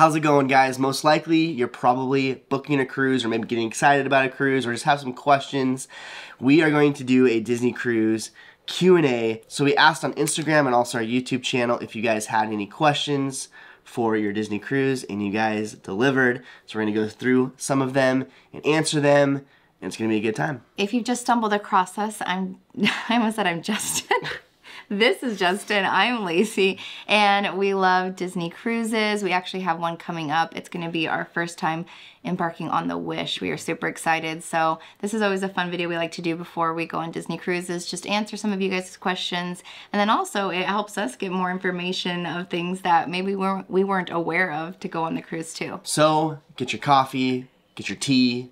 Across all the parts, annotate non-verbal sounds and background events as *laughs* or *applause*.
How's it going, guys? Most likely, you're probably booking a cruise or maybe getting excited about a cruise or just have some questions. We are going to do a Disney cruise Q&A. So we asked on Instagram and also our YouTube channel if you guys had any questions for your Disney cruise and you guys delivered. So we're to go through some of them and answer them and it's going to be a good time. If you've just stumbled across us, I'm *laughs* I almost said I'm Justin. *laughs* This is Justin, I'm Lacey, and we love Disney cruises. We actually have one coming up. It's gonna be our first time embarking on the Wish. We are super excited. So this is always a fun video we like to do before we go on Disney cruises, just answer some of you guys' questions. And then also it helps us get more information of things that maybe we weren't, we weren't aware of to go on the cruise too. So get your coffee, get your tea,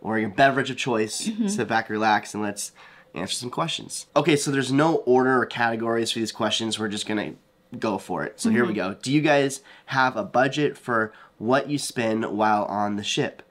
or your beverage of choice, mm -hmm. sit back, relax, and let's answer some questions. Okay, so there's no order or categories for these questions. We're just gonna go for it. So mm -hmm. here we mm-hmm. go. Do you guys have a budget for what you spend while on the ship?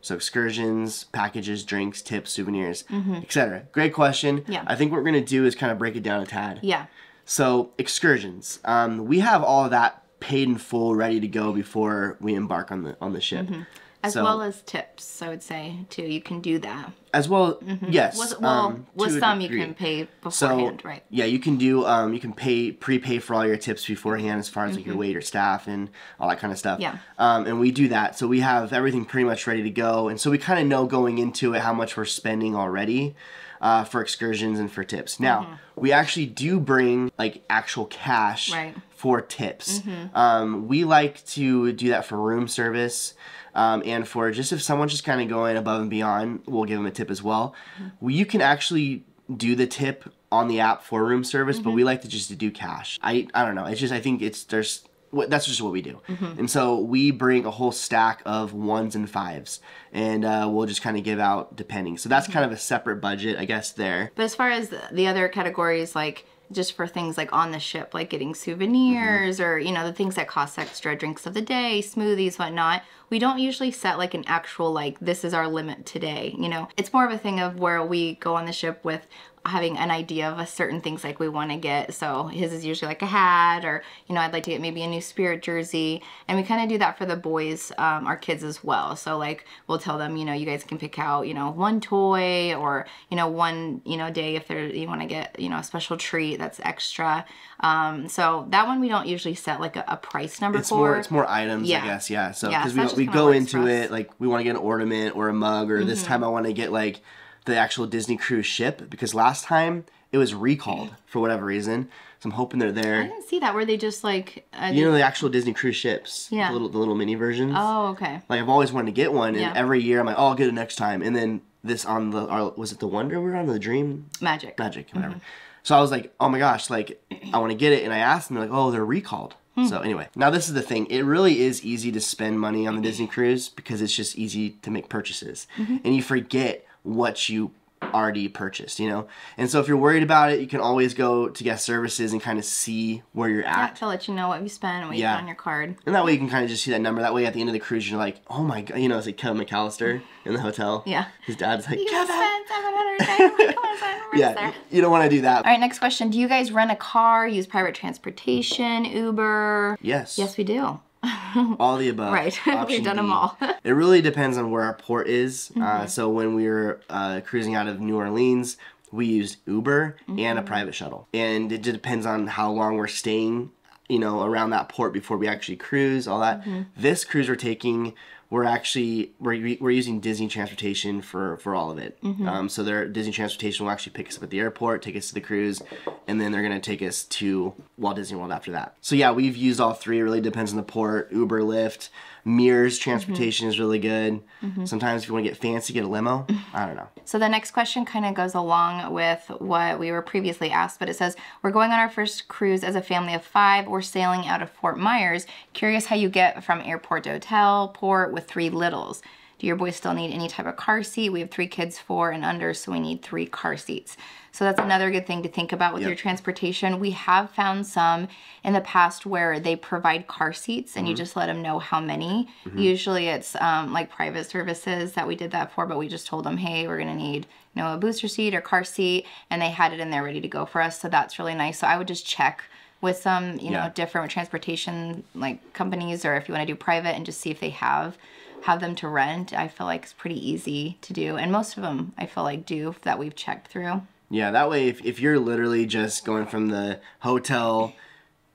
So excursions, packages, drinks, tips, souvenirs, mm -hmm. etc. Great question. Yeah. I think what we're gonna do is kind of break it down a tad. Yeah. So excursions, um, we have all of that paid in full, ready to go before we embark on the on the ship. Mm -hmm. As so, well as tips, I would say too. You can do that. As well, mm-hmm. yes. Was, well, um, with some you can pay beforehand, so, right? Yeah, you can do. Um, you can pay prepay for all your tips beforehand, as far as mm-hmm. like your mm-hmm. waiter staff and all that kind of stuff. Yeah. Um, and we do that, so we have everything pretty much ready to go, and so we kind of know going into it how much we're spending already. Uh, for excursions and for tips. Now, mm-hmm. we actually do bring like actual cash right. for tips. Mm-hmm. Um, we like to do that for room service. Um, and for just if someone's just kind of going above and beyond, we'll give them a tip as well. Mm-hmm. You can actually do the tip on the app for room service, mm-hmm. but we mm-hmm. like to just to do cash. I I don't know. It's just I think it's there's that's just what we do. Mm-hmm. And so we bring a whole stack of ones and fives, and uh, we'll just kind of give out depending. So that's mm-hmm. kind of a separate budget, I guess, there. But as far as the other categories, like just for things like on the ship, like getting souvenirs mm-hmm. or, you know, the things that cost extra, drinks of the day, smoothies, whatnot. We don't usually set like an actual, like, this is our limit today, you know. It's more of a thing of where we go on the ship with having an idea of a certain things like we want to get. So his is usually like a hat or, you know, I'd like to get maybe a new spirit jersey. And we kind of do that for the boys, um, our kids as well. So like we'll tell them, you know, you guys can pick out, you know, one toy or, you know, one, you know, day if they're, you want to get, you know, a special treat that's extra. Um, so that one we don't usually set like a, a price number it's for. More, it's more items, yeah. I guess. Yeah. So because yeah, we, we go into it like we want to get an ornament or a mug or mm -hmm. this mm-hmm. time I want to get like the actual Disney cruise ship because last time it was recalled for whatever reason. So I'm hoping they're there. I didn't see that. Were they just like uh, you know the actual Disney cruise ships? Yeah. The little the little mini versions. Oh, okay. Like I've always wanted to get one, and yeah. every year I'm like, oh, I'll get it next time. And then this on the our, was it the Wonder we were on the Dream Magic Magic whatever. Mm-hmm. So I was like, oh my gosh, like I want to get it, and I asked, them they're like, oh, they're recalled. Hmm. So anyway, now this is the thing. It really is easy to spend money on the Disney cruise because it's just easy to make purchases, mm-hmm. and you forget what you already purchased, you know? And so if you're worried about it, you can always go to guest services and kind of see where you're at. Yeah, to let you know what you spent and what yeah. you put on your card. And that way you can kind of just see that number. That way at the end of the cruise, you're like, oh my God, you know, it's like Kevin McAllister in the hotel. Yeah. His dad's like, you Kevin. spent 700 *laughs* Yeah, you don't want to do that. All right, next question. Do you guys rent a car, use private transportation, Uber? Yes. Yes, we do. *laughs* all the above. Right. *laughs* We've done them all. *laughs* it really depends on where our port is. Mm -hmm. uh, mm-hmm. so when we were uh, cruising out of New Orleans, we used Uber mm -hmm. and a mm-hmm. private shuttle. And it depends on how long we're staying, you know, around that port before we actually cruise, all that. Mm -hmm. This cruise we're taking we're actually we're, we're using Disney transportation for for all of it. Mm-hmm. Um, so their Disney transportation will actually pick us up at the airport, take us to the cruise, and then they're gonna take us to Walt Disney World after that. So yeah, we've used all three. It really depends on the port. Uber, Lyft, Mears transportation mm-hmm. is really good. Mm-hmm. Sometimes if you want to get fancy, get a limo. I don't know. So the next question kind of goes along with what we were previously asked, but it says, we're going on our first cruise as a family of five. We're sailing out of Fort Myers. Curious how you get from airport to hotel, port with three littles. Do your boys still need any type of car seat? We have three kids, four and under, so we need three car seats. So that's another good thing to think about with yep. your transportation. We have found some in the past where they provide car seats and mm -hmm. you mm-hmm. just let them know how many. Mm -hmm. Usually it's um, like private services that we did that for, but we just told them, hey, we're gonna need you know, a booster seat or car seat, and they had it in there ready to go for us. So that's really nice. So I would just check with some, you know, different transportation like companies or if you want to do private and just see if they have have them to rent, I feel like it's pretty easy to do. And most of them I feel like do that we've checked through. Yeah, that way, if, if you're literally just going from the hotel,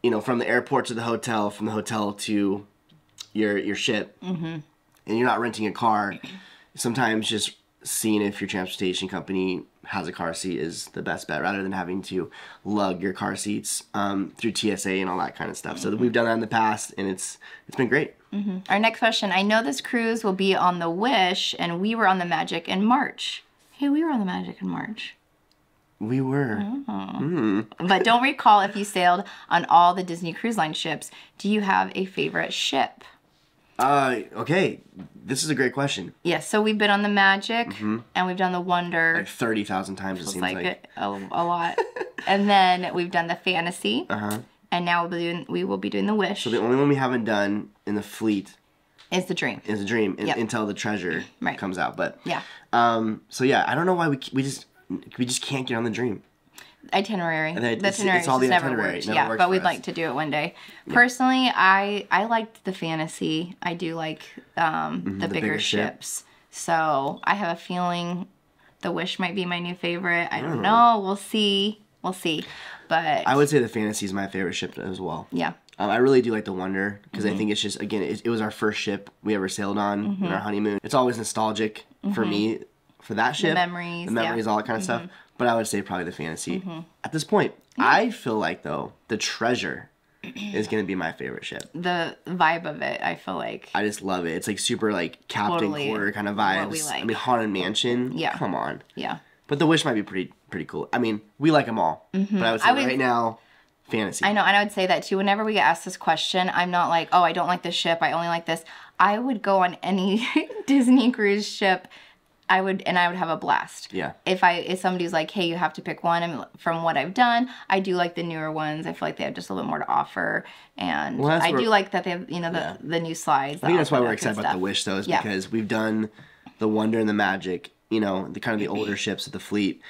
you know, from the airport to the hotel, from the hotel to your your ship, Mm-hmm. and you're not renting a car, sometimes just seeing if your transportation company has a car seat is the best bet, rather than having to lug your car seats um, through TSA and all that kind of stuff. So Mm-hmm. we've done that in the past, and it's it's been great. Our next question, I know this cruise will be on the Wish and we were on the Magic in March. Hey, we were on the Magic in March. We were. Oh. But don't recall if you sailed on all the Disney Cruise Line ships. Do you have a favorite ship? Uh, okay, this is a great question. Yes, so we've been on the Magic Mm-hmm. and we've done the Wonder. Like thirty thousand times it seems like, like. a, a lot. *laughs* and then we've done the Fantasy. Uh huh. And now we'll be doing, we will be doing the Wish. So the only one we haven't done in the fleet is the Dream. is a dream Yep. until the treasure Right. comes out. But Yeah. um, so yeah, I don't know why we we just we just can't get on the dream. Itinerary. then The it's- itinerary it's all the never itinerary. worked. Yeah, but we'd us. like to do it one day. Personally, I I liked the fantasy. I do like um, the, Mm-hmm, the bigger, bigger ship. ships. So I have a feeling the Wish might be my new favorite. I Mm. don't know. We'll see. We'll see. But I would say the fantasy is my favorite ship as well. yeah, Um, I really do like the Wonder because Mm-hmm. I think it's just again it, it was our first ship we ever sailed on in our honeymoon. It's always nostalgic for me for that ship, Mm-hmm. memories, the memories, yeah. Mm-hmm. all that kind of stuff. But I would say probably the fantasy. At this point, I feel like though the treasure *clears throat* is gonna be my favorite ship. the vibe of it, I feel like. I just love it. It's like super like Captain Totally Quarter kind of vibes. we I like. mean Haunted Mansion. Yeah. Come on. yeah. But the Wish might be pretty pretty cool. I mean, we like them all. But I would say Mm-hmm. I would- right now, fantasy. I know, and I would say that too. Whenever we get asked this question, I'm not like, oh, I don't like this ship. I only like this. I would go on any *laughs* Disney cruise ship. I would, and I would have a blast. Yeah. If I, if somebody's like, hey, you have to pick one, and from what I've done, I do like the newer ones. I feel like they have just a little bit more to offer, and Well, I do like that they have, you know, the Yeah. the new slides. I think that's why we're excited about the Wish though, is Yeah. because we've done the Wonder and the Magic, you know, the kind of the older ships of the fleet,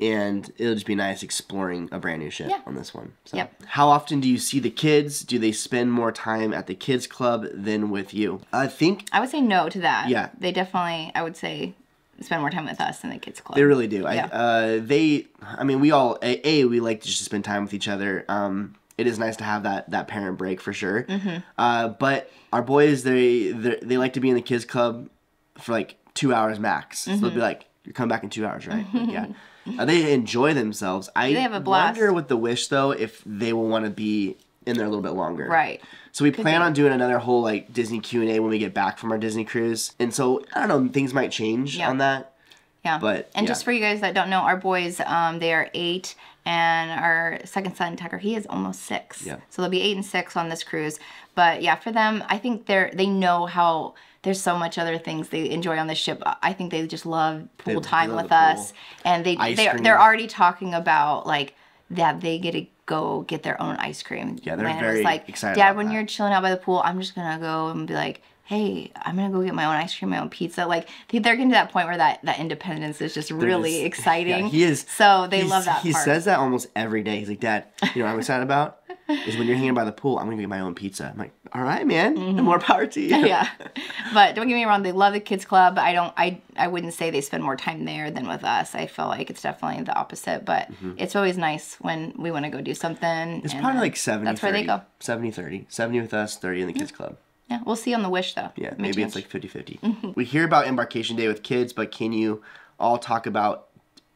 and it'll just be nice exploring a brand new ship Yeah. on this one. So, Yep. how often do you see the kids? Do they spend more time at the kids club than with you? I think I would say no to that. Yeah. They definitely, I would say, spend more time with us than the kids club. They really do. Yeah. I, uh, they, I mean, we all a, a we like to just spend time with each other. Um, it is nice to have that that parent break for sure. Mm-hmm. Uh, but our boys, they they like to be in the kids club for like two hours max. So Mm-hmm. they'll be like, "You come back in two hours, right?" Like, yeah. *laughs* Uh, they enjoy themselves. I They have a blast. wonder with the wish though if they will want to be in there a little bit longer. right. So we plan be. on doing another whole like Disney Q and A when we get back from our Disney cruise, and so I don't know, things might change Yeah. on that. Yeah. But, and yeah. just for you guys that don't know, our boys, um, they are eight, and our second son Tucker, he is almost six. Yeah. So they'll be eight and six on this cruise. But yeah, for them, I think they're they know how. There's so much other things they enjoy on this ship. I think they just love pool They- time love with the pool. us, and they Ice they're cream. they're already talking about like that they get to go get their own ice cream. Yeah, they're Landon very was like, excited Dad, when that." you're chilling out by the pool, I'm just gonna go and be like, hey, I'm gonna go get my own ice cream, my own pizza. Like they- they're getting to that point where that that independence is just really just- exciting. Yeah, he is. So they love that He part. says that almost every day. He's like, Dad, you know what I'm excited about? *laughs* Is when you're hanging by the pool, I'm gonna get my own pizza. I'm like, all right, man. No more power to you. Mm-hmm. yeah, but don't get me wrong, they love the kids club. I don't, I, I wouldn't say they spend more time there than with us. I feel like it's definitely the opposite. But it's always nice when we want to go do something. Mm-hmm. It's probably like 70 That's where they go. 70 30. 70 with us, 30 in the kids club. Yeah, we'll see on the wish though. Yeah, maybe it's like 50 50. *laughs* We hear about embarkation day with kids, but can you all talk about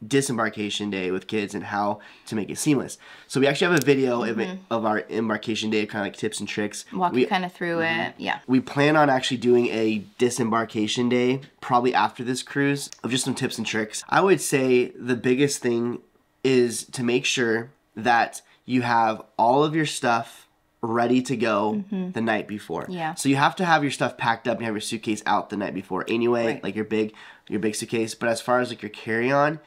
disembarkation day with kids and how to make it seamless? So we actually have a video of, it, of our embarkation day, kind of like tips and tricks. walk we, you kind of through Mm-hmm. it. Yeah. we plan on actually doing a disembarkation day probably after this cruise of just some tips and tricks. I would say the biggest thing is to make sure that you have all of your stuff ready to go the night before. Mm-hmm. Yeah. So you have to have your stuff packed up and have your suitcase out the night before anyway, Right. like your big your big suitcase. But as far as like your carry-on,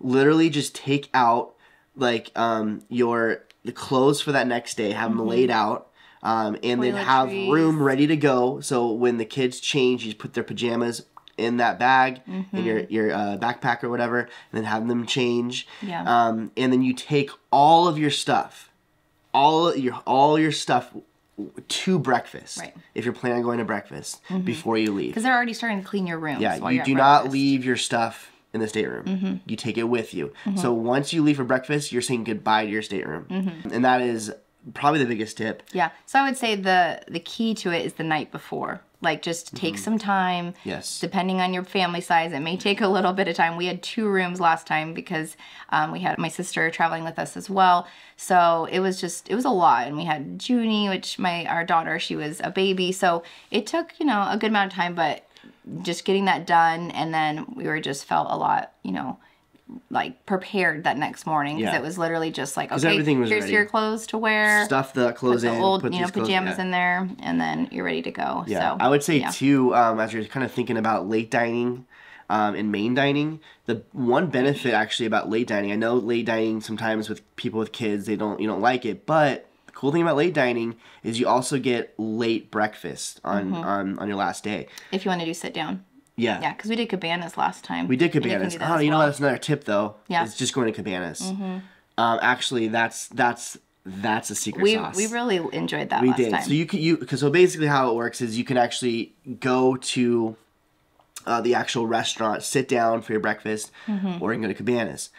literally just take out like um your the clothes for that next day, have them laid out. Um, and then have room ready to go. So when the kids change, you put their pajamas in that bag in your your uh, backpack or whatever, and then have them change. Yeah. Um, and then you take all of your stuff all your all your stuff to breakfast. Right. If you're planning on going to breakfast before you leave. Because they're already starting to clean your room. Yeah, you do not leave your stuff in the stateroom. Mm-hmm. You take it with you. So once you leave for breakfast, you're saying goodbye to your stateroom, Mm-hmm. and that is probably the biggest tip. Yeah. So I would say the the key to it is the night before. Like just take some time. Mm-hmm. Yes. Depending on your family size, it may take a little bit of time. We had two rooms last time because um, we had my sister traveling with us as well. So it was just it was a lot, and we had Junie, which my our daughter, she was a baby, so it took you know a good amount of time, but just getting that done, and then we were just felt a lot, you know. Like prepared that next morning because Yeah. it was literally just like okay, everything was here's ready. your clothes to wear, Stuff the clothes put the in, old you know pajamas yeah. in there and then you're ready to go Yeah, so I would say yeah. too, um, as you're kind of thinking about late dining um, and main dining, the one benefit actually about late dining, I know late dining sometimes with people with kids they don't you don't like it, but cool thing about late dining is you also get late breakfast on Mm-hmm. on, on your last day. if you want to do sit down Yeah. yeah because we did cabanas last time We did and you can cabanas. Oh, you know that's another tip though. Yeah. It's just going to cabanas. Um, actually, that's that's that's a secret we sauce. we really enjoyed that We last did. time So you can you because so basically how it works is you can actually go to uh, the actual restaurant, sit down for your breakfast, Mm-hmm. or you can go to Cabanas.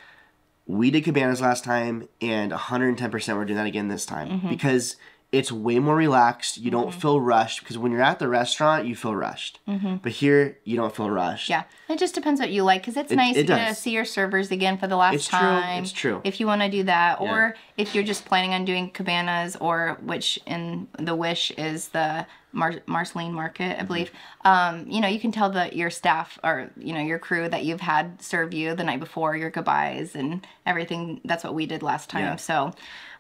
We did Cabanas last time, and 110% we're doing that again this time Mm-hmm. because it's way more relaxed. You don't feel rushed because when you're at the restaurant, you feel rushed. But here, you don't feel rushed. Mm-hmm. yeah it just depends what you like because it's nice it to see your servers again for the last It's true, time it's true. if you want to do that Yeah. or if you're just planning on doing cabanas or which in the wish is the Mar- Marceline Market, Mm-hmm. I believe. Um, you know, you can tell the your staff or you know your crew that you've had serve you the night before your goodbyes and everything. That's what we did last time. Yeah. So,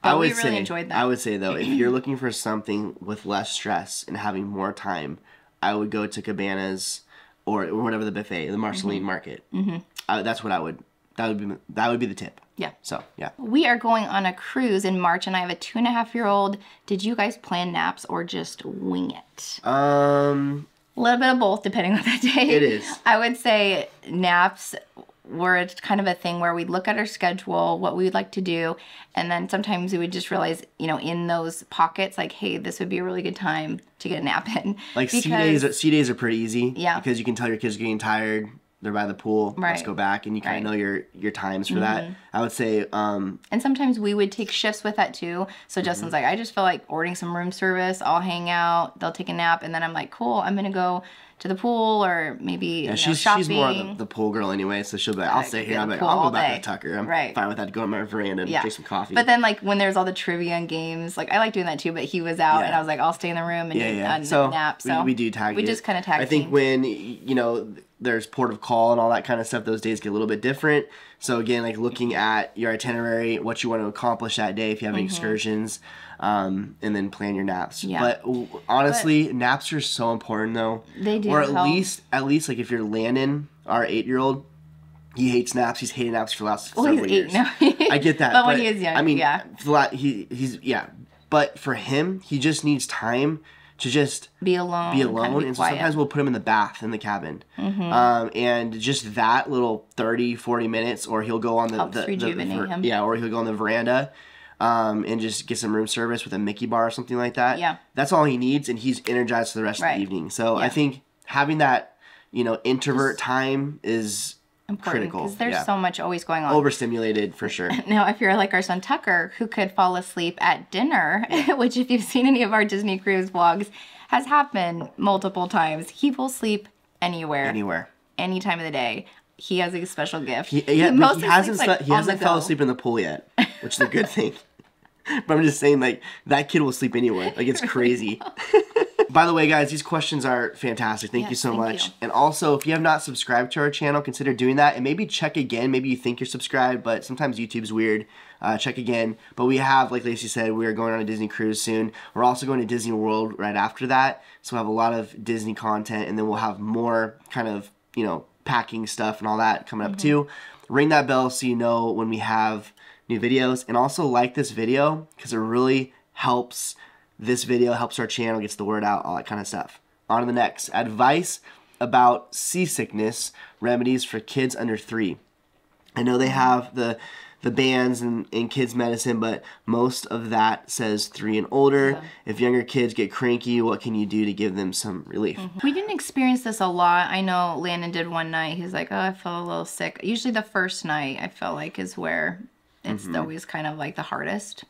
I would we really say, enjoyed that. I would say though, if you're *clears throat* looking for something with less stress and having more time, I would go to Cabanas or, or whatever the buffet, the Marceline Mm-hmm. Market. Mm-hmm. that would I would that would be that would be the tip. yeah. So yeah, We are going on a cruise in March, and I have a two and a half year old. Did you guys plan naps or just wing it? um, A little bit of both, depending on the *laughs* day. It is. I would say naps were a- kind of a thing where we'd look at our schedule, what we would like to do, and then sometimes we would just realize, you know, in those pockets, like, hey, this would be a really good time to get a nap in. *laughs* like sea days. are- sea days are pretty easy. Yeah. because you can tell your kids are getting tired. They're by the pool. right. Let's go back, and you kind Right. Mm-hmm. of know your your times for that. I would say um, And sometimes we would take shifts with that too. Mm-hmm. So Justin's like, I just feel like ordering some room service. I'll hang out. They'll take a nap, and then I'm like, cool. I'm gonna go to the pool or maybe know, she's shopping. she's more the, the pool girl anyway, so she'll be like, I'll stay here. I'm like, I'll go back day. to Tucker. I'm Right. fine with that. Go on my veranda and Yeah. drink some coffee. But then like when there's all the trivia and games, like I like doing that too. But he was out, Yeah. and I was like, I'll stay in the room and yeah, yeah. Uh, a so nap. So we, do tag. We it. just kind of tag. I think when you know there's port of call and all that kind of stuff, those days get a little bit different. So again, like looking at your itinerary, what you want to accomplish that day, if you have any excursions, um, and then plan your naps. Mm-hmm. Yeah. But w- honestly, naps are so important though. They do Or at help. least, at least like if you're Landon, our eight-year-old, he hates naps. He's hated naps for the last well, several he's years. eight now. I get that. *laughs* But when he is young, I mean, yeah. he he's yeah. But for him, he just needs time to just be alone. be alone, be and so. Mm-hmm. sometimes we'll put him in the bath in the cabin, um, and just that little 30, 40 minutes, or he'll go on the, Helps the, the rejuvenate ver- him. yeah, or he'll go on the veranda. Um, and just get some room service with a Mickey bar or something like that. Yeah. That's all he needs, and he's energized for the rest of the evening. So I think having that, you know, introvert time is critical. because there's yeah. so much always going on. overstimulated for *laughs* sure. Now, if you're like our son Tucker, who could fall asleep at dinner, *laughs* which, if you've seen any of our Disney Cruise vlogs, has happened multiple times, he will sleep anywhere, Anywhere. any time of the day. He has a special gift. He, yeah, but mostly he hasn't sleeps, like, he hasn't fell asleep in the pool yet, which is a good *laughs* thing. but I'm just saying, like that kid will sleep anywhere. Like it's crazy. By the way, guys, these questions are fantastic. Thank you so thank much. you. And also, if you have not subscribed to our channel, consider doing that and maybe check again. Maybe you think you're subscribed, but sometimes YouTube's weird. Uh, check again. But we have, like Lacey said, we are going on a Disney cruise soon. We're also going to Disney World right after that. So we'll have a lot of Disney content, and then we'll have more kind of, you know, packing stuff and all that coming up too. Ring that bell so you know when we have new videos. And also like this video because it really helps this video helps our channel, gets the word out, all that kind of stuff. On to the next. Advice about seasickness remedies for kids under three. I know they have the the bands and, and kids medicine, but most of that says three and older. If younger kids get cranky, what can you do to give them some relief? We didn't experience this a lot. I know Landon did one night. He's like, "Oh, I felt a little sick." Usually, the first night I feel like is where it's Mm-hmm. always kind of like the hardest.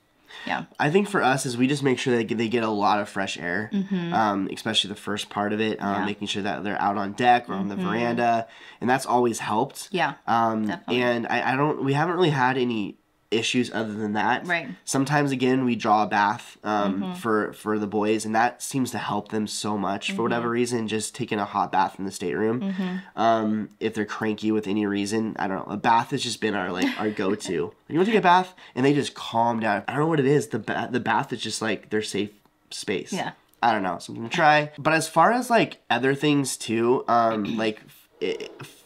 Yeah. I think for us is we just make sure that they get a lot of fresh air, Mm-hmm. um, especially the first part of it, um, making sure that they're out on deck or on the veranda, and that's always helped. Mm-hmm. Yeah. Um, definitely. and I, I don't, we haven't really had any issues other than that. Right. Mm-hmm. Sometimes again we draw a bath um, for for the boys, and that seems to help them so much for whatever Mm-hmm. reason. Just taking a hot bath in the stateroom. Um, if they're cranky with any reason, I don't know. A bath has just been our like our go to. *laughs* you want to take a bath, and they just calm down. I don't know what it is. The ba- the bath is just like their safe space. Yeah. I don't know, something to try. But as far as like other things too, um, *clears throat* like i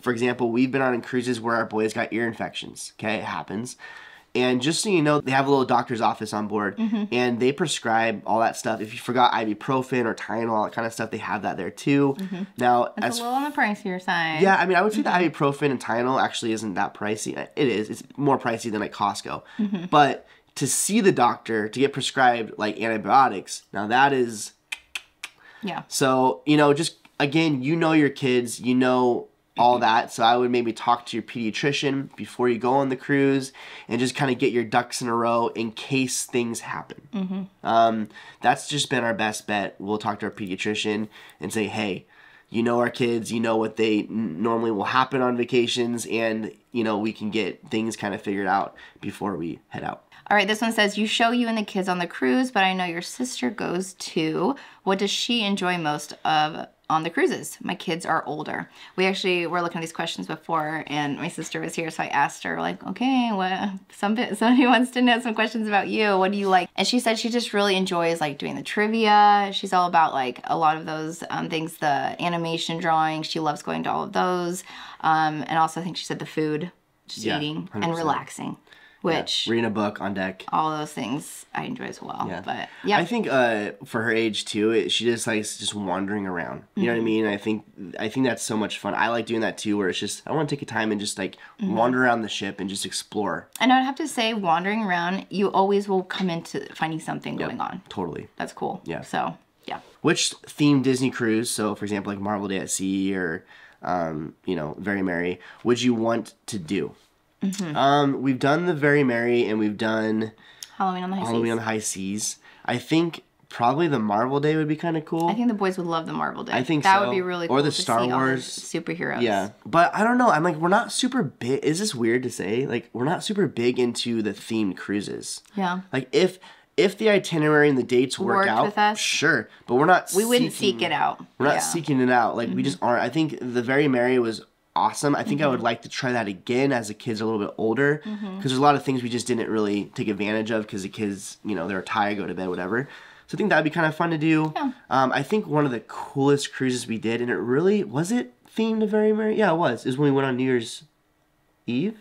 for example, we've been on cruises where our boys got ear infections. Okay, it happens. And just so you know, they have a little doctor's office on board, Mm-hmm. and they prescribe all that stuff. If you forgot ibuprofen or Tylenol, all that kind of stuff, they have that there too. Now, Mm-hmm. It's as a little on the pricier side. yeah, I mean, I would say the ibuprofen and Tylenol actually isn't that pricey. It is. It's more pricey than at Costco. But to see the doctor to get prescribed like antibiotics, now that is Yeah. so you know just again you know your kids, you know all that. So I would maybe talk to your pediatrician before you go on the cruise and just kind of get your ducks in a row in case things happen. Um, that's just been our best bet. We'll talk to our pediatrician and say, hey, you know our kids, you know what they n- normally will happen on vacations, and you know we can get things kind of figured out before we head out. All right, this one says you show you and the kids on the cruise, but I know your sister goes too. What does she enjoy most of on the cruises? My kids are older. We actually were looking at these questions before, and my sister was here, so I asked her like, okay, what? Some *laughs* somebody wants to know some questions about you. What do you like? And she said she just really enjoys like doing the trivia. She's all about like a lot of those um, things, the animation drawing. She loves going to all of those, um, and also I think she said the food, just Yeah, eating and 100%. relaxing, which Reading a book on deck. all those things I enjoy as well. Yeah. But yeah, I think uh, for her age too, it, she just likes just wandering around. You know what I mean? I think I think that's so much fun. I like doing that too, where it's just I want to take a time and just like wander around the ship and just explore. and I'd have to say, wandering around, you always will come into finding something going on. Totally. That's cool. Yeah. So yeah. Which theme Disney cruise? So for example, like Marvel Day at Sea or um, you know Very Merry, would you want to do? Um, we've done the Very Merry and we've done Halloween on the High Halloween Seas. on the High Seas. I think probably the Marvel Day would be kind of cool. I think the boys would love the Marvel Day. I think that so. would be really Or cool Or the Star Wars. superheroes. Yeah, but I don't know. I'm like, we're not super big. Is this weird to say? Like, we're not super big into the themed cruises. Yeah. Like, if if the itinerary and the dates work Worked out, with us. sure. But we're not. We wouldn't seek it out. We're not yeah. Mm-hmm. seeking it out. Like, we just aren't. I think the Very Merry was awesome. I think I would Mm-hmm. like to try that again as the kids are a little bit older, because there's a lot of things we just didn't really take advantage of because the kids, you know, they're tired, go to bed, whatever. So I think that'd be kind of fun to do. Yeah. Um, I think one of the coolest cruises we did, and it really was it themed to Very Merry. Yeah, it was. Is when we went on New Year's Eve,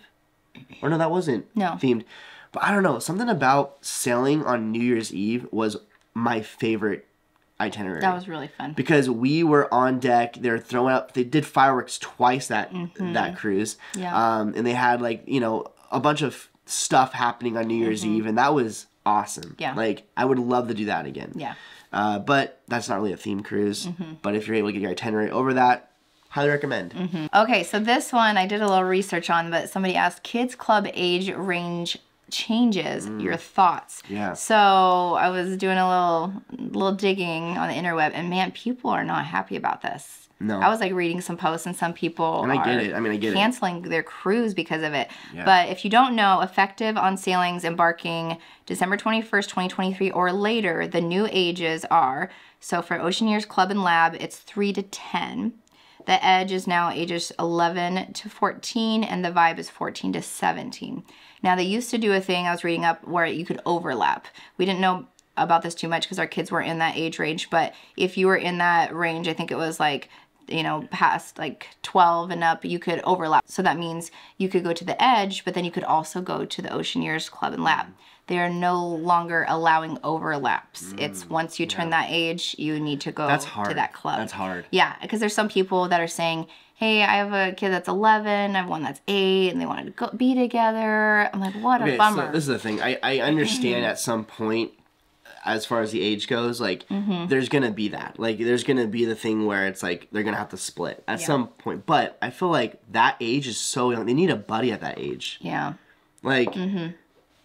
or no, that wasn't No. themed. But I don't know. Something about sailing on New Year's Eve was my favorite itinerary That was really fun. because we were on deck. They're throwing up. They did fireworks twice that that cruise. Mm-hmm. Yeah. Um, and they had like you know a bunch of stuff happening on New Year's Eve, and that was awesome. Mm-hmm. Yeah. Like I would love to do that again. Yeah. Uh, but that's not really a theme cruise. Mm-hmm. But if you're able to get your itinerary over that, highly recommend. Okay, so this one I did a little research on, but somebody asked kids club age range changes your thoughts. Mm. Yeah. So I was doing a little little digging on the interweb and man, people are not happy about this. No. I was like reading some posts and some people And I get it. I mean, I get it. canceling their cruise because of it. Yeah. But if you don't know, effective on sailings embarking December 21st, 2023 or later, the new ages are so for Oceaneers Club and Lab, it's 3 to 10. The Edge is now ages 11 to 14, and the Vibe is 14 to 17. Now, they used to do a thing I was reading up where you could overlap. We didn't know about this too much because our kids weren't in that age range, but if you were in that range, I think it was like you know, past like 12 and up, you could overlap. So that means you could go to the edge, but then you could also go to the Oceaneers Club and Lab. They are no longer allowing overlaps. it's once you turn that age, you need to go Mm, That's to that club. That's hard. Yeah, because there's some people that are saying, "Hey, I have a kid that's 11, I have one that's 8, and they wanted to go be together." I'm like, "What a bummer." so this is the thing. I, I understand *laughs* at some point, as far as the age goes, like Mm-hmm. there's gonna be that. Like there's gonna be the thing where it's like they're gonna have to split at some point. But I feel like that age is so young. They need a buddy at that age. yeah. Like Mm-hmm.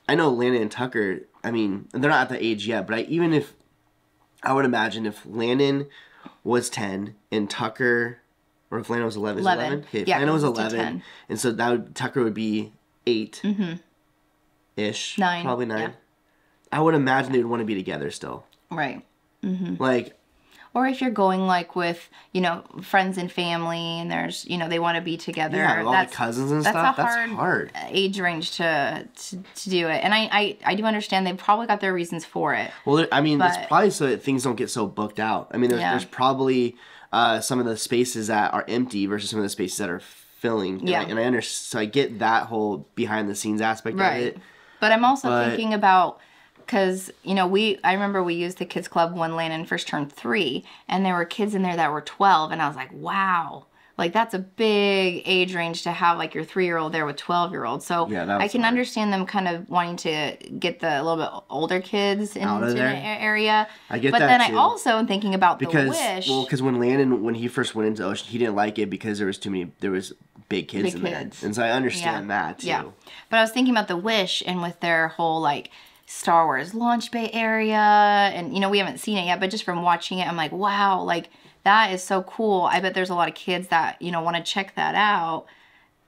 I know Landon and Tucker. I mean, they're not at the age yet. But I, even if I would imagine if Landon was ten and Tucker, or if Landon was eleven, 11. 11? Okay, Yeah, Landon was 'cause it's to eleven, and so that would Tucker would be 8 mm-hmm. ish, Nine, probably nine. yeah. I would imagine they would want to be together still. Right. Mm-hmm. Like, Or if you're going like with, you know, friends and family and there's, you know, they want to be together. yeah, all the cousins and that's stuff. a That's hard, hard. age range to, to to do it. And I, I I do understand they've probably got their reasons for it. Well, I mean, it's probably so that things don't get so booked out. I mean, there's, Yeah. there's probably uh, some of the spaces that are empty versus some of the spaces that are filling. And Yeah. I, and I understand. So I get that whole behind the scenes aspect of Right. it. But I'm also But- thinking about because you know we I remember we used the kids club when Landon first turned three, and there were kids in there that were 12, and I was like, wow. Like that's a big age range to have like your three year old there with twelve year old. So Yeah, I can hard. understand them kind of wanting to get the a little bit older kids into the area. I get but that then I also am thinking about Because the wish. well, because when Landon when he first went into Ocean, he didn't like it because there was too many. There was big kids Big in kids. there, and so I understand that too. Yeah. But I was thinking about the Wish and with their whole like Star Wars launch bay area and you know we haven't seen it yet but just from watching it I'm like wow like that is so cool. I bet there's a lot of kids that you know want to check that out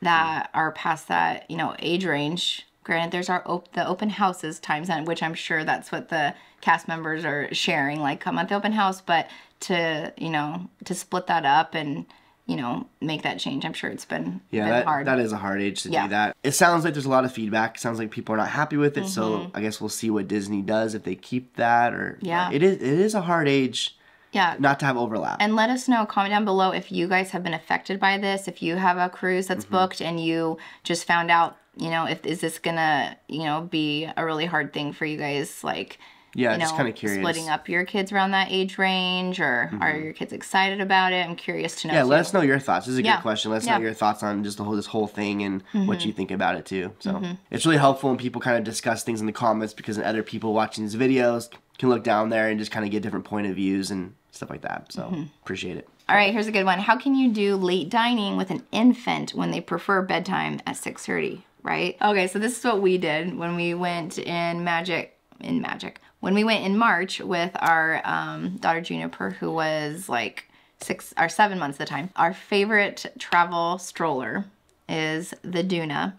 that mm. are past that, you know, age range. Granted there's our op- the open houses times on which I'm sure that's what the cast members are sharing like come at the open house but to, you know, to split that up and you know, make that change. I'm sure it's been, Yeah, been that, hard. that is a hard age to Yeah. do that. It sounds like there's a lot of feedback. It sounds like people are not happy with it. So Mm-hmm. I guess we'll see what Disney does if they keep that or Yeah. It is it is a hard age yeah. not to have overlap. And let us know, comment down below if you guys have been affected by this, if you have a cruise that's Mm-hmm. booked and you just found out, you know, if is this gonna, you know, be a really hard thing for you guys, like, yeah, you just kind of curious. Mm-hmm. splitting up your kids around that age range, or are your kids excited about it? I'm curious to know. Yeah, too. let us know your thoughts. This is a Yeah. good question. Let us Yeah. Mm-hmm. know your thoughts on just the whole this whole thing and what you think about it too. So it's really helpful when people kind of discuss things in the comments because other people watching these videos can look down there and just kind of get different point of views and stuff like that. So Mm-hmm. appreciate it. All right, here's a good one. How can you do late dining with an infant when they prefer bedtime at 6:30, right? Okay, so this is what we did when we went in Magic in Magic. When we went in March with our um, daughter Juniper who was like 6 or 7 months at the time. Our favorite travel stroller is the Doona.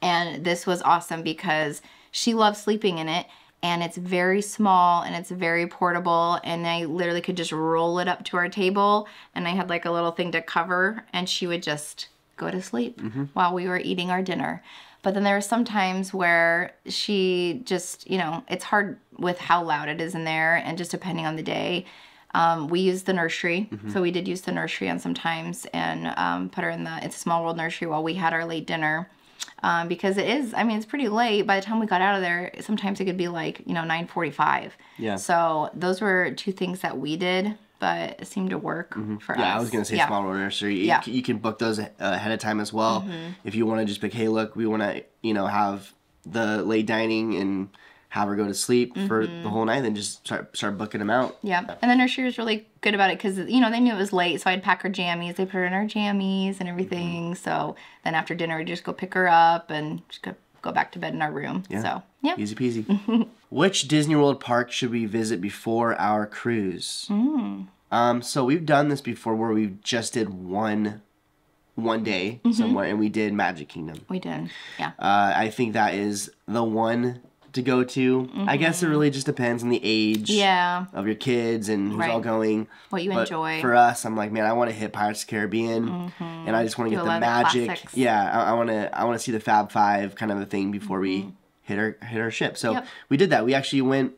And this was awesome because she loves sleeping in it and it's very small and it's very portable and I literally could just roll it up to our table and I had like a little thing to cover and she would just go to sleep while we were eating our dinner. But then there were some times where she just, you know, it's hard with how loud it is in there and just depending on the day. Um, we used the nursery, so we did use the nursery on sometimes and um, put her in the it's a small world nursery while we had our late dinner. Um, because it is i mean it's pretty late. By the time we got out of there sometimes it could be like you know 9.45 Yeah. so those were two things that we did but it seemed to work for us Mm-hmm. Yeah, I was gonna say yeah. small world nursery. You, Yeah. Mm-hmm. you can book those ahead of time as well. If you want to just pick, hey, look, we want to, you know, have the late dining and have her go to sleep for Mm-hmm. the whole night, then just start start booking them out. Yeah, and the nursery was really good about it because you know they knew it was late, so I'd pack her jammies. They put her in her jammies and everything. So then after dinner, we'd just go pick her up and just go, go back to bed in our room. Yeah. So yeah, Easy peasy. *laughs* Which Disney World park should we visit before our cruise? Hmm. Um, so we've done this before where we just did one one day Mm-hmm. somewhere and we did Magic Kingdom. we did. Yeah, Uh, I think that is the one to go to. I guess it really just depends on the age Mm-hmm. yeah, of your kids and who's all going. what you But enjoy. for us, I'm like, man, I want to hit Pirates of the Caribbean, and I just want to get the magic. Yeah, I want to, I want to see the Fab Five kind of a thing before we hit our hit our ship. So Mm-hmm. Yep. we did that. We actually went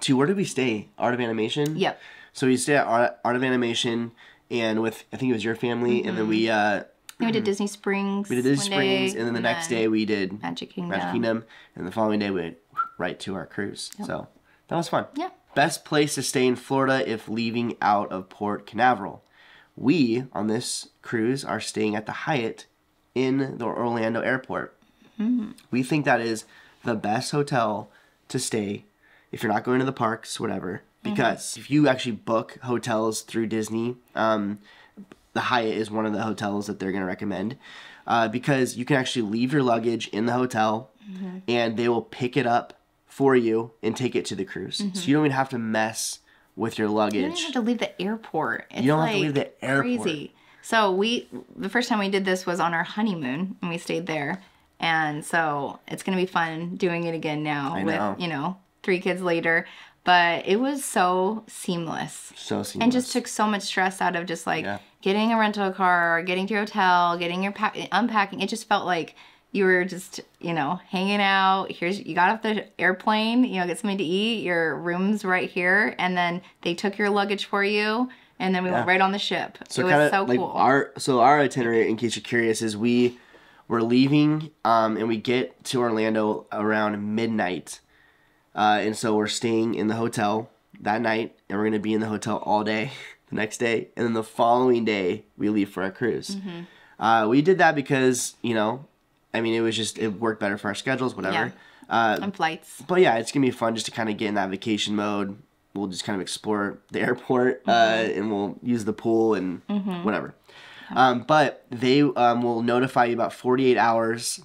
to where did we stay? Art of Animation. Yep. So we stayed at Art, Art of Animation and with I think it was your family, and then we uh, Then we did Disney Springs. we did Disney one day, Springs, and then the next day we did Magic Kingdom. Magic Kingdom, and the following day we went right to our cruise. So that was fun. Yeah. Best place to stay in Florida if leaving out of Port Canaveral. We on this cruise are staying at the Hyatt in the Orlando airport. We think that is the best hotel to stay if you're not going to the parks, whatever. Because if you actually book hotels through Disney, um, the Hyatt is one of the hotels that they're going to recommend uh, because you can actually leave your luggage in the hotel and they will pick it up for you and take it to the cruise. So you don't even have to mess with your luggage. You don't even have to leave the airport. It's don't like have to leave the airport. Crazy. So we, the first time we did this was on our honeymoon, and we stayed there. And so it's gonna be fun doing it again now I with know. you know three kids later. But it was so seamless. So seamless. and just took so much stress out of just like Yeah. getting a rental car, getting to your hotel, getting your pack, unpacking. It just felt like you were just you know hanging out. Here's you got off the airplane, you know, get something to eat. Your room's right here, and then they took your luggage for you, and then we went right on the ship. So it was so like cool. our so our itinerary, in case you're curious, is we we're leaving um, and we get to Orlando around midnight, uh, and so we're staying in the hotel that night, and we're gonna be in the hotel all day *laughs* the next day, and then the following day we leave for our cruise. Mm-hmm. Uh, we did that because you know, I mean, it was just it worked better for our schedules, whatever. Uh, on flights. but yeah, it's gonna be fun just to kind of get in that vacation mode. We'll just kind of explore the *laughs* airport, uh, Mm-hmm. and we'll use the pool and whatever. Um, but they um, will notify you about 48 hours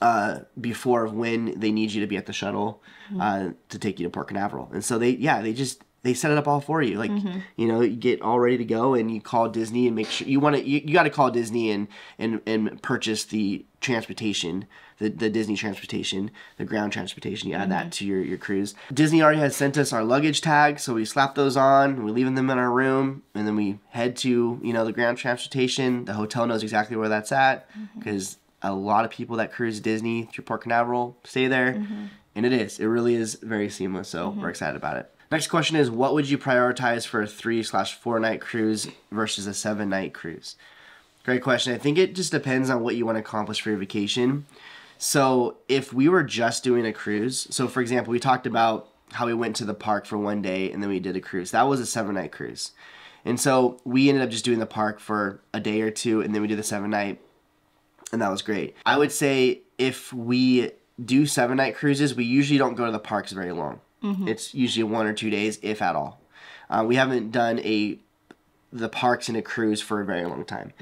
uh, before of when they need you to be at the shuttle Mm-hmm. uh, to take you to Port Canaveral. And so they, yeah, they just they set it up all for you. Like Mm-hmm. you know, you get all ready to go, and you call Disney and make sure you want to. You, you got to call Disney and and and purchase the transportation, the the Disney transportation, the ground transportation. You add Mm-hmm. that to your your cruise. Disney already has sent us our luggage tags, so we slap those on. We're leaving them in our room, and then we head to you know the ground transportation. The hotel knows exactly where that's at Mm-hmm. because a lot of people that cruise Disney through Port Canaveral stay there, Mm-hmm. and it is. It really is very seamless. So we're excited about it. Next question is, what would you prioritize for a three slash four night cruise versus a seven night cruise? Great question. I think it just depends on what you want to accomplish for your vacation. So if we were just doing a cruise, so for example, we talked about how we went to the park for one day and then we did a cruise. That was a seven night cruise. And so we ended up just doing the park for a day or two and then we did the seven night and that was great. I would say if we do seven night cruises, we usually don't go to the parks very long. It's usually one or two days, if at all. Uh, we haven't done a the parks and a cruise for a very long time.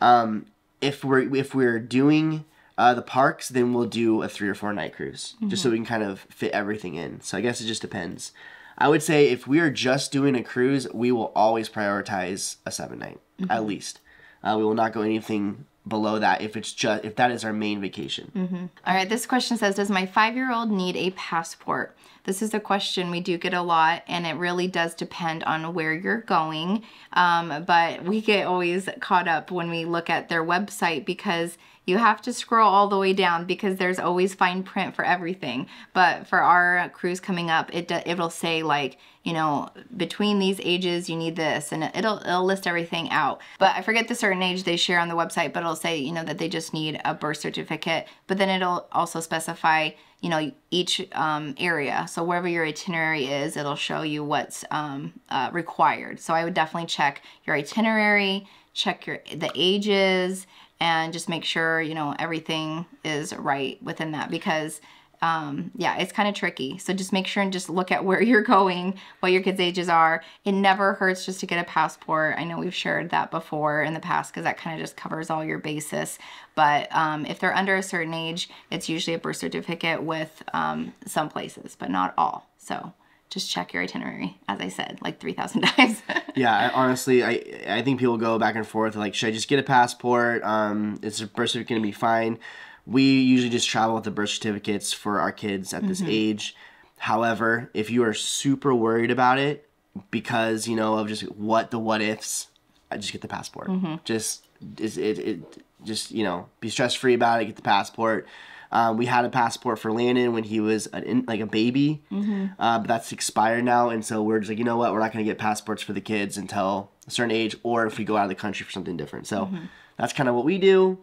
Um, if we're if we're doing uh, the parks, then we'll do a three or four night cruise, just so we can kind of fit everything in. So I guess it just depends. I would say if we are just doing a cruise, we will always prioritize a seven night at least. Uh, we will not go anything below that if it's just if that is our main vacation. All right, this question says Does my five year old need a passport? This is a question we do get a lot, and it really does depend on where you're going. Um, but we get always caught up when we look at their website because you have to scroll all the way down because there's always fine print for everything. But for our cruise coming up, it it'll say like you know between these ages you need this, and it'll it'll list everything out. But I forget the certain age they share on the website, but it'll say you know that they just need a birth certificate. But then it'll also specify you know each um, area. So wherever your itinerary is, it'll show you what's um, uh, required. So I would definitely check your itinerary, check your the ages and just make sure you know everything is right within that because um, yeah it's kind of tricky. So just make sure and just look at where *laughs* you're going what your kids ages are. It never hurts just to get a passport. I know we've shared that before in the past because that kind of just covers all your basis but um, if they're under a certain age it's usually a birth certificate with um, some places but not all. So just check your itinerary as i said like 3000 *laughs* times. Yeah, I, honestly, I I think people go back and forth like, should I just get a passport? Um, is the birth certificate gonna be fine? We usually just travel with the birth certificates for our kids at this age. However, if you are super worried about it because you know of just what the what ifs, I just get the passport. Just is it, it just you know be stress free about it. Get the passport. Um, we had a passport for Landon when he was an in, like a baby, Mm-hmm. uh, but that's expired now, and so we're just like, you know what, we're not going to get passports for the kids until a certain age, or if we go out of the country for something different. So Mm-hmm. that's kind of what we do.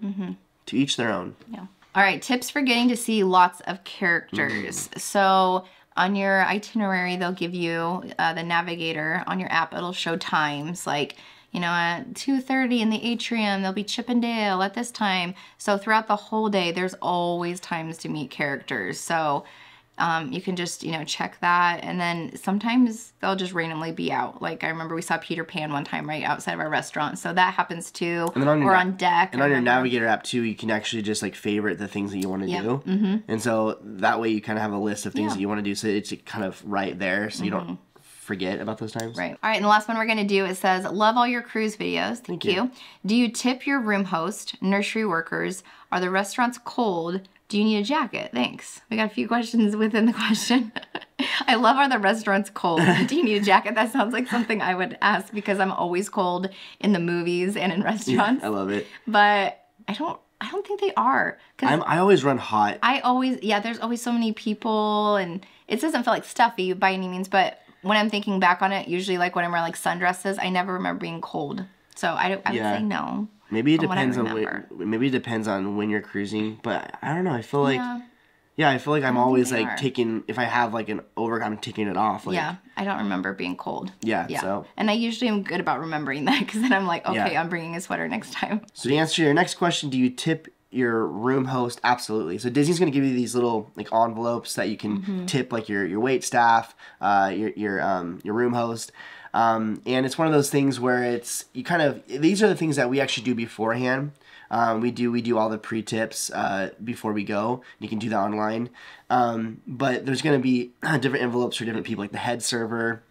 To each their own. Yeah. All right, tips for getting to see lots of characters. So on your itinerary, they'll give you uh, the navigator on your app. It'll show times like you know at 2:30 in the atrium there'll be Chip and Dale at this time. So throughout the whole day, there's always times to meet characters. So um, you can just you know check that and then sometimes they'll just randomly be out like i remember we saw peter pan one time right outside of our restaurant so that happens too And then on or on deck And on your. Navigator app too, you can actually just like favorite the things that you want to Yeah. do, mm-hmm. and so that way you kind of have a list of things Yeah. Mm-hmm. that you want to do, so it's kind of right there, so you don't forget about those times. Right. All right, and the last one we're going to do it says, "Love all your cruise videos. Thank, you. you. Do you tip your room host, nursery workers? Are the restaurants cold? Do you need a jacket? Thanks." We got a few questions within the question. *laughs* I love are the restaurants cold? *laughs* Do you need a jacket? That sounds like something I would ask because I'm always cold in the movies and in restaurants. I love it. but I don't I don't think they are cuz I'm, I always run hot. I always, yeah, there's always so many people, and it doesn't feel like stuffy by any means. But when I'm thinking back on it, usually like when I'm wearing like sundresses, I never remember being cold. So I, don't- I would Yeah. say no. Maybe it from what I depends on when, maybe it depends on when you're cruising, but I don't know. I feel like yeah, yeah, I feel like I'm always like are. taking if I have like an over, I'm taking it off. Like, yeah, I don't remember being cold. yeah. Yeah, So and I usually am good about remembering that because then I'm like, okay, Yeah. I'm bringing a sweater next time. So to answer your next question, do you tip your room host? Absolutely. So Disney's going to give you these little like envelopes that you can Mm-hmm. tip like your your wait staff, uh, your your um, your room host. Um, and it's one of those things where it's you kind of these are the things that we actually do beforehand. Um, we do we do all the pre tips uh, before we go. You can do that online, um, but there's going to be *clears throat* different envelopes for different people, like the head server,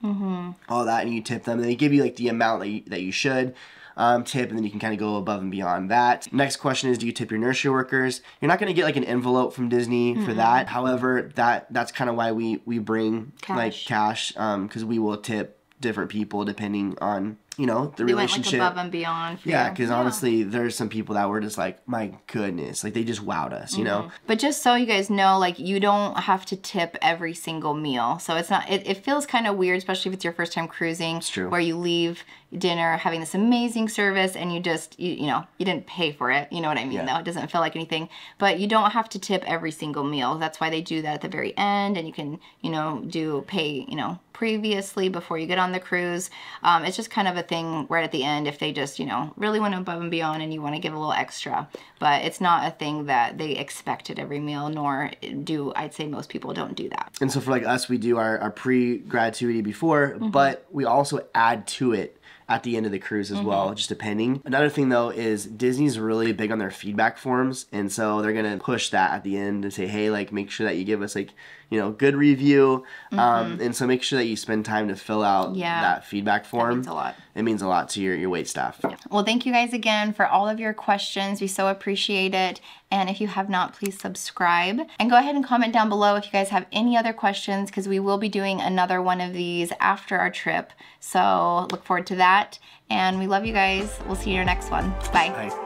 all that, and you tip them. And they give you like the amount that you, that you should um, tip, and then you can kind of go above and beyond that. Next question is, do you tip your nursery workers? You're not going to get like an envelope from Disney for that. However, that that's kind of why we we bring like Cash. cash because we will tip different people depending on you know the We went like relationship. above and beyond. Yeah, because honestly, there's some people that were just like, my goodness, like they just wowed us, you know. Mm-hmm. But just so you guys know, like you don't have to tip every single meal. So it's not. It, it feels kind of weird, especially if it's your first time cruising. It's true. Where you leave dinner having this amazing service and you just you, you know you didn't pay for it. You know what I mean? Yeah. Though it doesn't feel like anything. But you don't have to tip every single meal. That's why they do that at the very end, and you can you know do pay you know previously before you get on the cruise. Um, it's just kind of a thing right at the end if they just, you know, really went above and beyond and you want to give a little extra. But it's not a thing that they expect at every meal, nor do I'd say most people don't do that. And so for like us, we do our, our pre gratuity before, but we also add to it at the end of the cruise as well, just depending. Another thing though is Disney's really big on their feedback forms, and so they're gonna push that at the end and say, hey, like make sure that you give us like you know good review, um, and so make sure that you spend time to fill out Yeah. that feedback form. means a lot. It means a lot to your your wait staff. Well, thank you guys again for all of your questions. We so appreciate it. And if you have not, please subscribe and go ahead and comment down below if you guys have any other questions because we will be doing another one of these after our trip. So look forward to that. And we love you guys. We'll see you in our next one. Bye. Bye.